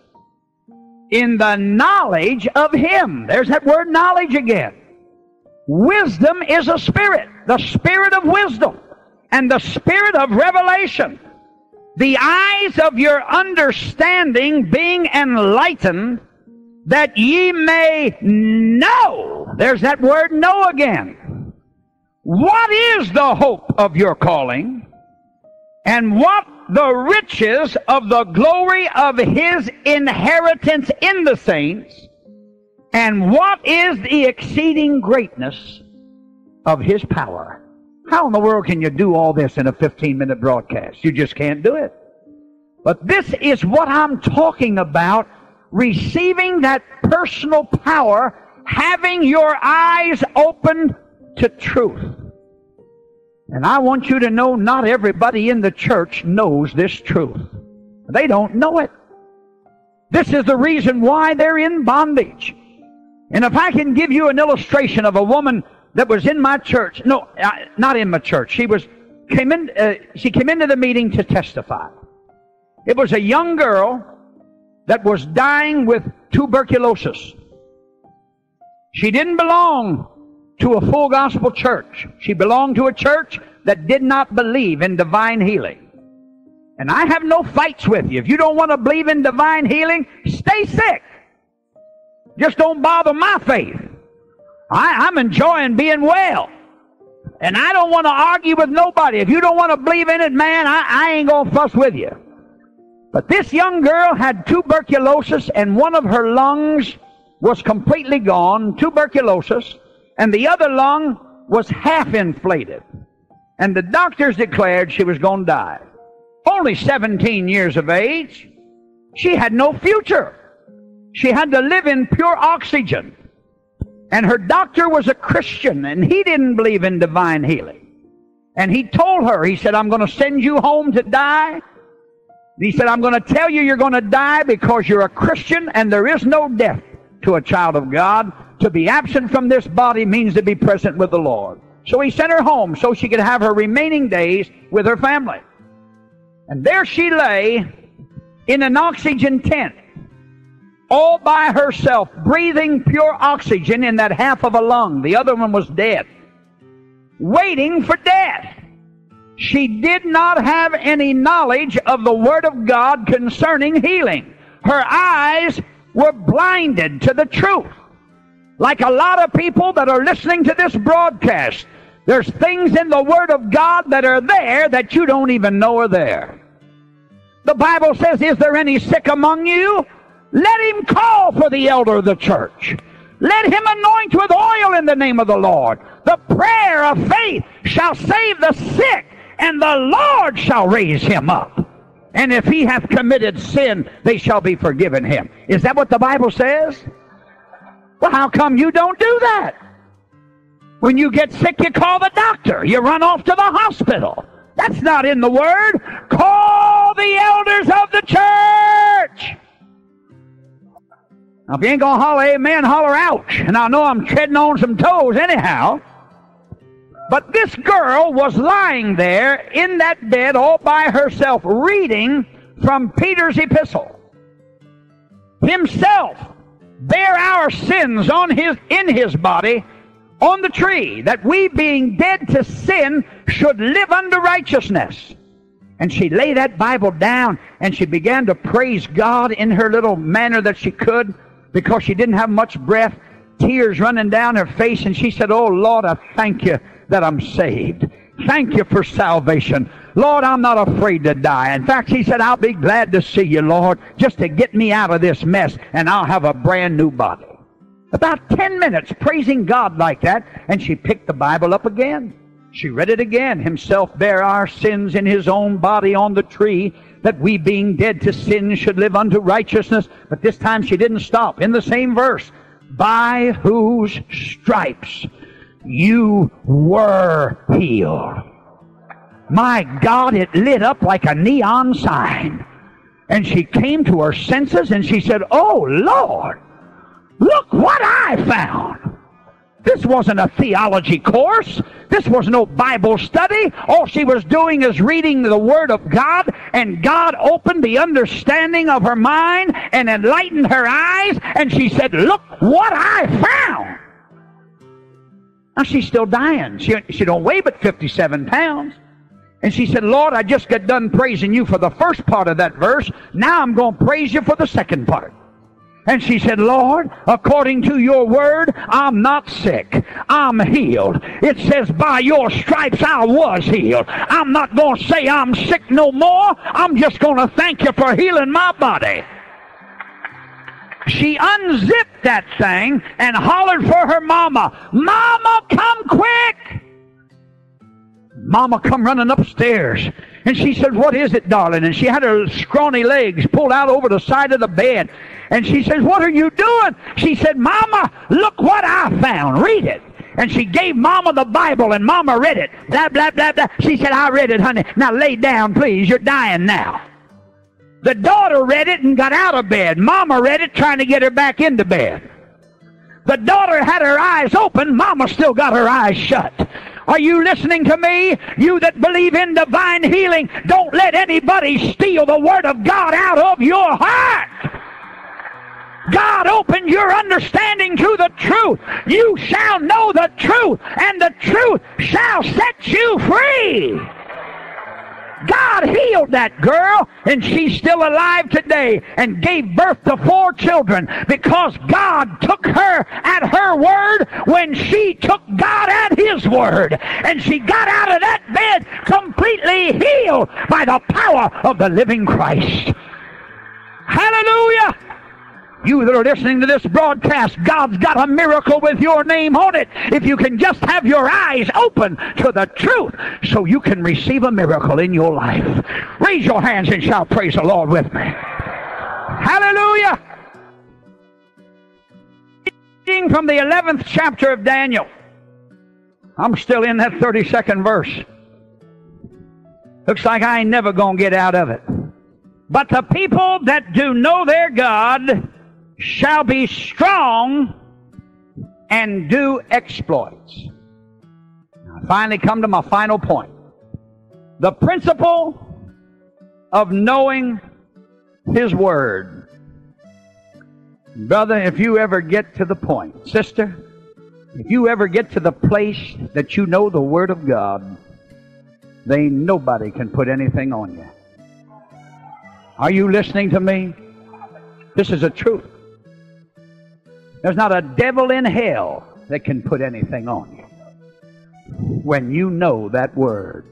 in the knowledge of Him. There's that word knowledge again. Wisdom is a spirit, the spirit of wisdom and the spirit of revelation. The eyes of your understanding being enlightened that ye may know. There's that word know again. What is the hope of your calling? And what the riches of the glory of his inheritance in the saints, and what is the exceeding greatness of his power. How in the world can you do all this in a 15 minute broadcast? You just can't do it. But this is what I'm talking about receiving that personal power, having your eyes open to truth. And I want you to know not everybody in the church knows this truth. They don't know it. This is the reason why they're in bondage. And if I can give you an illustration of a woman that was in my church, no, uh, not in my church. She was came in. Uh, she came into the meeting to testify. It was a young girl that was dying with tuberculosis. She didn't belong to a full gospel church. She belonged to a church that did not believe in divine healing. And I have no fights with you. If you don't want to believe in divine healing, stay sick. Just don't bother my faith. I, am enjoying being well. And I don't want to argue with nobody. If you don't want to believe in it, man, I, I ain't going to fuss with you. But this young girl had tuberculosis, and one of her lungs was completely gone, tuberculosis and the other lung was half inflated. And the doctors declared she was going to die. Only 17 years of age. She had no future. She had to live in pure oxygen. And her doctor was a Christian, and he didn't believe in divine healing. And he told her, he said, I'm going to send you home to die. He said, I'm going to tell you you're going to die because you're a Christian and there is no death to a child of God. To be absent from this body means to be present with the Lord. So he sent her home so she could have her remaining days with her family. And there she lay in an oxygen tent, all by herself, breathing pure oxygen in that half of a lung. The other one was dead, waiting for death. She did not have any knowledge of the Word of God concerning healing. Her eyes were blinded to the truth. Like a lot of people that are listening to this broadcast, there's things in the Word of God that are there that you don't even know are there. The Bible says, Is there any sick among you? Let him call for the elder of the church. Let him anoint with oil in the name of the Lord. The prayer of faith shall save the sick, and the Lord shall raise him up. And if he hath committed sin, they shall be forgiven him. Is that what the Bible says? Well, how come you don't do that? When you get sick, you call the doctor. You run off to the hospital. That's not in the Word. Call the elders of the church. Now, if you ain't going to holler amen, holler ouch. And I know I'm treading on some toes anyhow. But this girl was lying there in that bed all by herself reading from Peter's epistle. Himself bear our sins on his in his body on the tree that we being dead to sin should live unto righteousness. And she lay that Bible down and she began to praise God in her little manner that she could because she didn't have much breath, tears running down her face, and she said, Oh Lord, I thank you that I'm saved. Thank you for salvation. Lord, I'm not afraid to die. In fact, she said, I'll be glad to see you, Lord, just to get me out of this mess, and I'll have a brand new body. About 10 minutes praising God like that, and she picked the Bible up again. She read it again. Himself bare our sins in his own body on the tree, that we being dead to sin should live unto righteousness. But this time she didn't stop. In the same verse, by whose stripes you were healed. My God, it lit up like a neon sign. And she came to her senses and she said, Oh Lord, look what I found. This wasn't a theology course. This was no Bible study. All she was doing is reading the Word of God, and God opened the understanding of her mind and enlightened her eyes, and she said, Look what I found. Now she's still dying. She, she don't weigh but 57 pounds. And she said, Lord, I just got done praising you for the first part of that verse. Now I'm going to praise you for the second part. And she said, Lord, according to your word, I'm not sick. I'm healed. It says, by your stripes I was healed. I'm not going to say I'm sick no more. I'm just going to thank you for healing my body. She unzipped that thing and hollered for her mama, Mama, come quick! Mama come running upstairs. And she said, What is it, darling? And she had her scrawny legs pulled out over the side of the bed. And she says, What are you doing? She said, Mama, look what I found. Read it. And she gave Mama the Bible, and Mama read it. Blah, blah, blah, blah. She said, I read it, honey. Now lay down, please. You're dying now. The daughter read it and got out of bed. Mama read it trying to get her back into bed. The daughter had her eyes open. Mama still got her eyes shut. Are you listening to me? You that believe in divine healing, don't let anybody steal the Word of God out of your heart. God opened your understanding to the truth. You shall know the truth, and the truth shall set you free. God healed that girl, and she's still alive today and gave birth to four children because God took her at her word when she took God at his word. And she got out of that bed completely healed by the power of the living Christ. Hallelujah! You that are listening to this broadcast, God's got a miracle with your name on it. If you can just have your eyes open to the truth so you can receive a miracle in your life. Raise your hands and shout praise the Lord with me. Hallelujah. Reading from the 11th chapter of Daniel. I'm still in that 32nd verse. Looks like I ain't never going to get out of it. But the people that do know their God shall be strong and do exploits. I finally come to my final point. The principle of knowing His Word. Brother, if you ever get to the point, sister, if you ever get to the place that you know the Word of God, then nobody can put anything on you. Are you listening to me? This is a truth. There's not a devil in hell that can put anything on you when you know that word.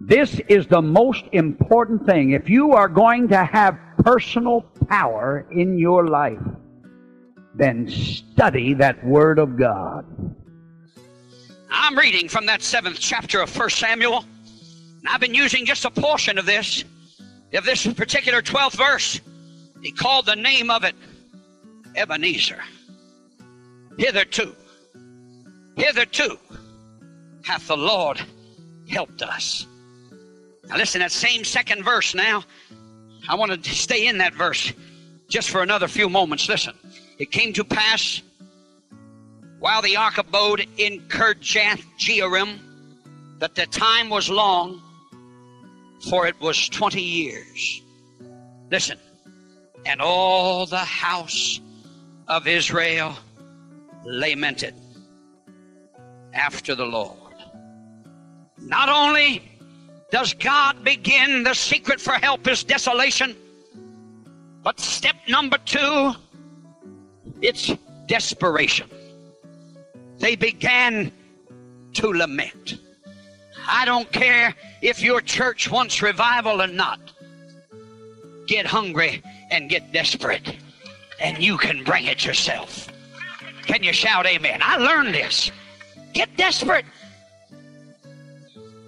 This is the most important thing. If you are going to have personal power in your life, then study that Word of God. I'm reading from that seventh chapter of 1 Samuel, and I've been using just a portion of this, of this particular 12th verse. He called the name of it Ebenezer. Hitherto, hitherto hath the Lord helped us. Now, listen, that same second verse now, I want to stay in that verse just for another few moments. Listen, it came to pass while the ark abode in Kirjath Jearim that the time was long, for it was 20 years. Listen, and all the house of Israel lamented after the Lord. Not only does God begin the secret for help is desolation, but step number two, it's desperation. They began to lament. I don't care if your church wants revival or not. Get hungry and get desperate, and you can bring it yourself. Can you shout amen? I learned this. Get desperate.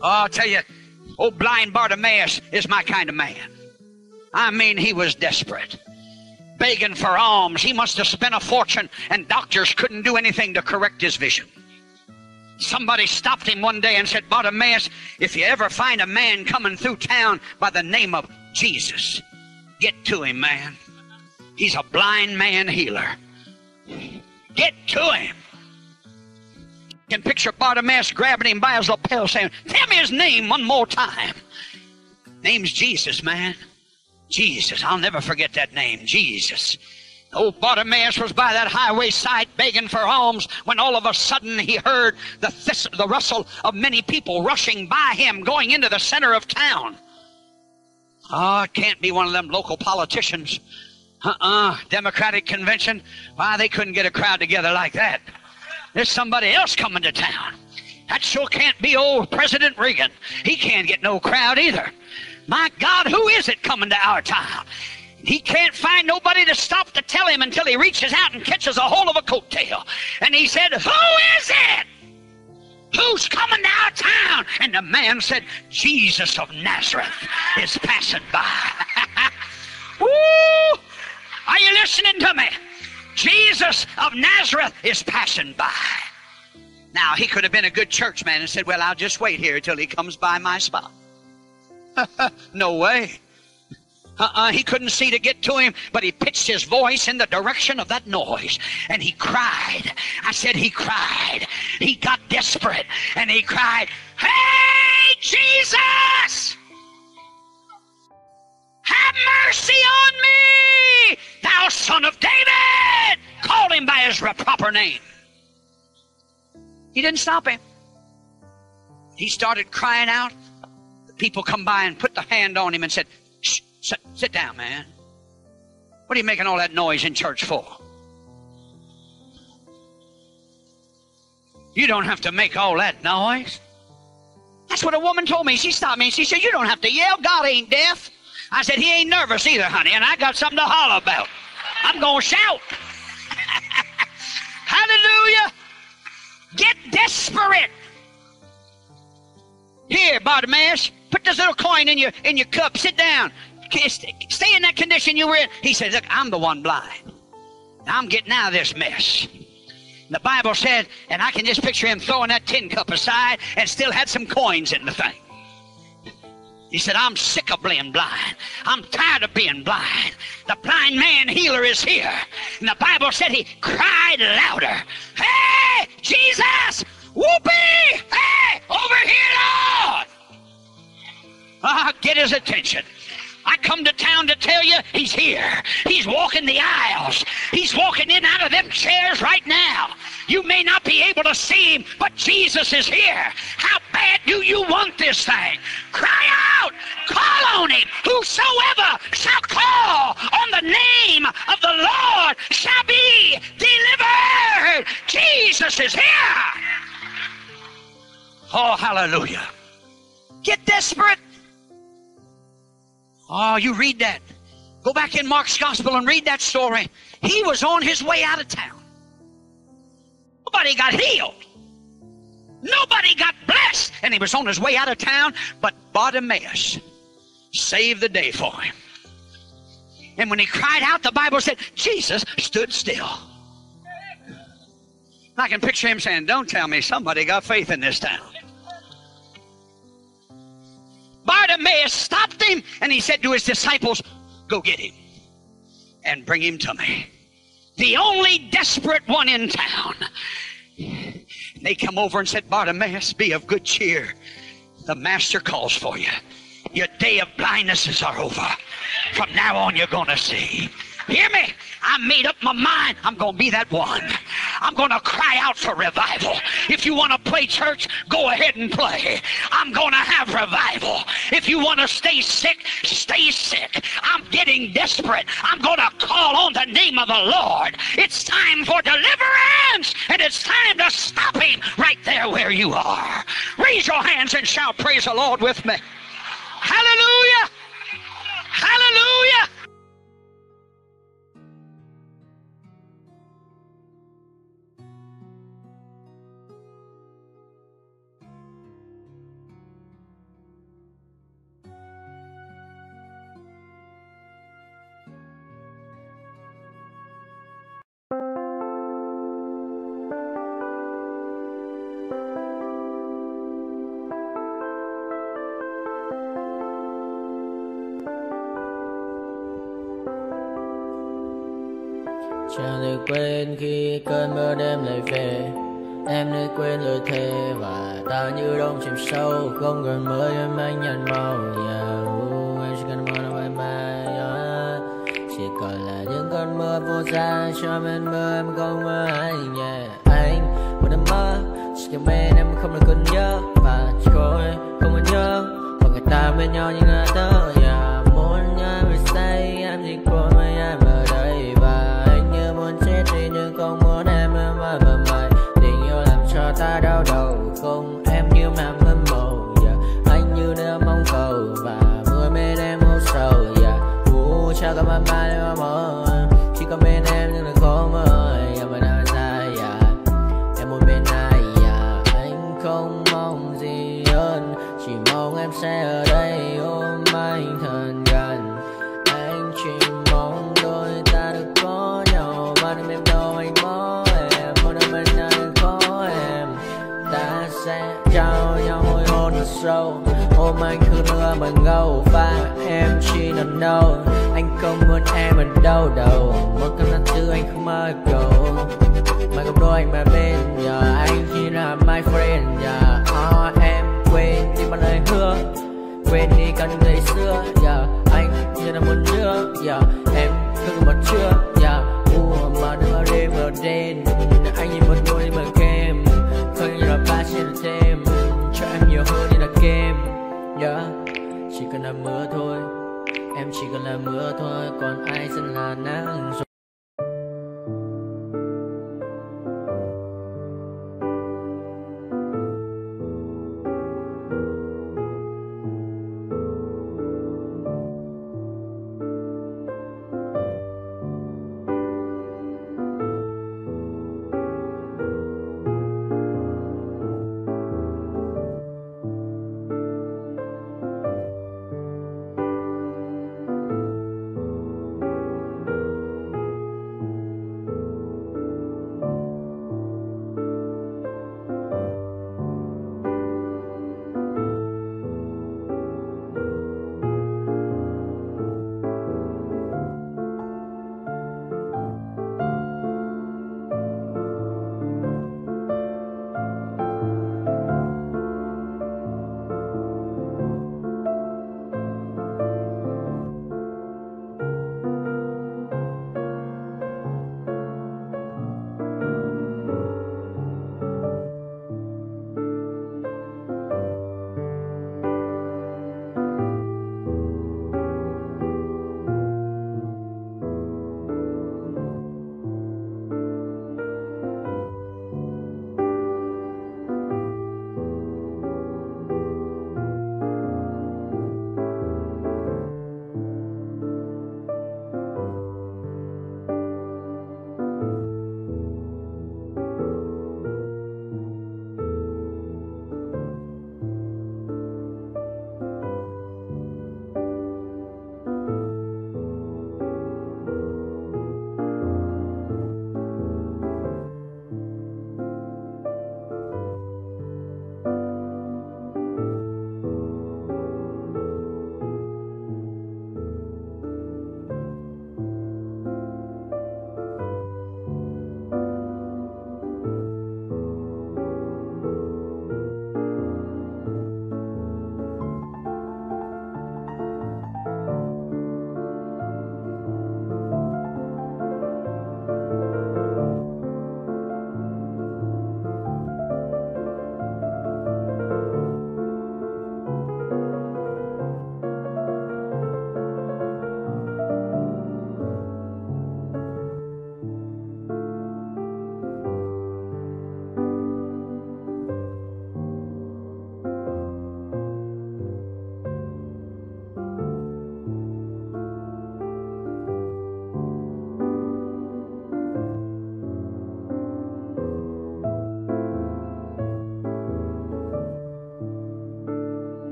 Oh, I'll tell you, old blind Bartimaeus is my kind of man. I mean, he was desperate. Begging for alms. He must have spent a fortune, and doctors couldn't do anything to correct his vision. Somebody stopped him one day and said, Bartimaeus, if you ever find a man coming through town by the name of Jesus, get to him, man. He's a blind man healer. Get to him can picture Bartimaeus grabbing him by his lapel saying, Tell me his name one more time. Name's Jesus, man. Jesus. I'll never forget that name. Jesus. Old Bartimaeus was by that highway side begging for alms when all of a sudden he heard the, thist- the rustle of many people rushing by him going into the center of town. Oh, it can't be one of them local politicians. Uh-uh. Democratic convention. Why, they couldn't get a crowd together like that. There's somebody else coming to town. That sure can't be old President Reagan. He can't get no crowd either. My God, who is it coming to our town? He can't find nobody to stop to tell him until he reaches out and catches a hold of a coattail. And he said, Who is it? Who's coming to our town? And the man said, Jesus of Nazareth is passing by. [laughs] Woo! Are you listening to me? Jesus of Nazareth is passing by. Now, he could have been a good churchman and said, Well, I'll just wait here till he comes by my spot. [laughs] no way. Uh-uh, he couldn't see to get to him, but he pitched his voice in the direction of that noise. And he cried. I said he cried. He got desperate and he cried, Hey, Jesus! Have mercy on me, thou son of David! Called him by his proper name. He didn't stop him. He started crying out. The people come by and put the hand on him and said, Shh, sit, sit down, man. What are you making all that noise in church for? You don't have to make all that noise. That's what a woman told me. She stopped me and she said, You don't have to yell. God ain't deaf. I said, He ain't nervous either, honey, and I got something to holler about. I'm going to shout. [laughs] Hallelujah. Get desperate. Here, Bartimaeus, put this little coin in your in your cup. Sit down. Stay in that condition you were in. He said, Look, I'm the one blind. I'm getting out of this mess. The Bible said, and I can just picture him throwing that tin cup aside and still had some coins in the thing. He said, I'm sick of being blind. I'm tired of being blind. The blind man healer is here. And the Bible said he cried louder. Hey, Jesus! Whoopee! Hey, over here, Lord! Ah, get his attention. Come to town to tell you he's here. He's walking the aisles. He's walking in out of them chairs right now. You may not be able to see him, but Jesus is here. How bad do you want this thing? Cry out! Call on him! Whosoever shall call on the name of the Lord shall be delivered. Jesus is here. Oh, hallelujah. Get desperate. Oh, you read that. Go back in Mark's gospel and read that story. He was on his way out of town. Nobody got healed. Nobody got blessed. And he was on his way out of town, but Bartimaeus saved the day for him. And when he cried out, the Bible said, Jesus stood still. I can picture him saying, Don't tell me somebody got faith in this town. Bartimaeus stopped him and he said to his disciples, Go get him and bring him to me. The only desperate one in town. They come over and said, Bartimaeus, be of good cheer. The master calls for you. Your day of blindnesses are over. From now on, you're going to see. Hear me? I made up my mind. I'm going to be that one. I'm going to cry out for revival. If you want to play church, go ahead and play. I'm going to have revival. If you want to stay sick, stay sick. I'm getting desperate. I'm going to call on the name of the Lord. It's time for deliverance, and it's time to stop him right there where you are. Raise your hands and shout, Praise the Lord with me. Hallelujah! Hallelujah! Quên khi cơn mưa đêm lại về Em nơi quên lời thề và ta như đông chìm sâu Không còn mới em anh nhận màu yeah, ooh, Em chỉ cần mơ đâu em yeah. Chỉ còn là những cơn mưa vô ra Cho em mơ em không mơ anh yeah. Anh một đêm mơ Chỉ cần bên em không được cần nhớ Và chỉ có em không còn nhớ Và người ta bên nhau như anh. Mong gì hơn. Chỉ mong em sẽ ở đây ôm anh thật gần. Anh chỉ mong đôi ta được có nhau. Mà đừng em đâu anh có em. Một đêm bên anh có em. Ta sẽ trao nhau môi hôn thật sâu. Ôm anh cứ đưa bằng gâu Và em chỉ nằm đâu. Anh không muốn em ở đâu đâu. Một cơn nắng tư anh không mơ cầu Mà gặp đôi anh mà bên giờ Anh chỉ là my friend, yeah quên đi mà lời hứa Quên đi cả những ngày xưa yeah. Anh như là muốn nữa yeah. Em cứ mặt chưa dạ, yeah. uh, Mà đưa đêm vào đêm Anh như một đôi mà kem Không như là ba trên thêm Cho em nhiều hơn như là kem yeah. Chỉ cần là mưa thôi Em chỉ cần là mưa thôi Còn ai sẽ là nắng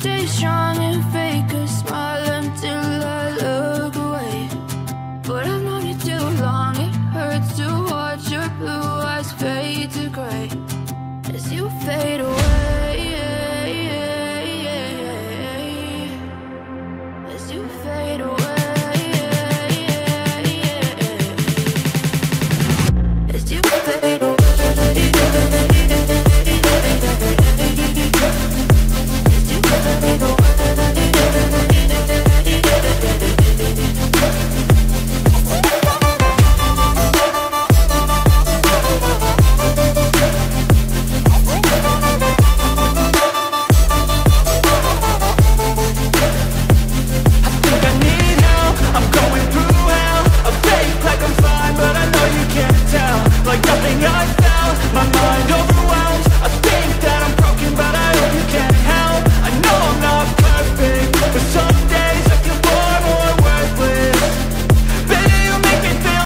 stay strong and fake